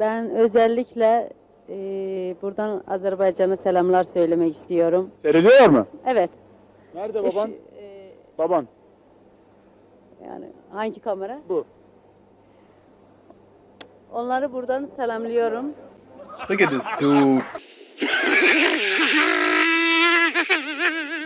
Ben özellikle e, buradan Azerbaycan'a selamlar söylemek istiyorum. Seyrediyorlar mu? Evet. Nerede Eş- baban? e, Baban. yani hangi kamera? Bu. Onları buradan selamlıyorum. Look at this dude.